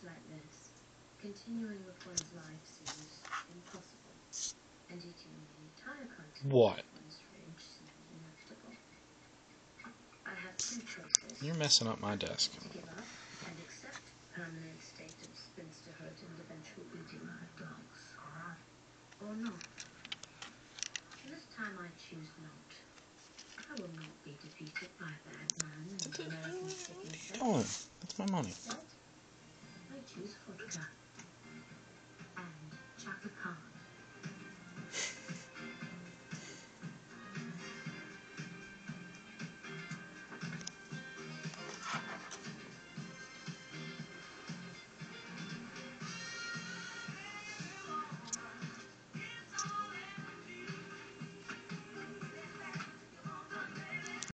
Times like this, continuing with one's life seems impossible, and eating the entire continent What? of one's fridge seems inevitable. I have two choices. You're messing up my desk. to give up and accept permanent state of spinsterhood and eventual eating my dogs. Or not. This time I choose not. I will not be defeated by a bad man and American sickness. Oh, that's my money. Choose vodka. And Chaka Khan.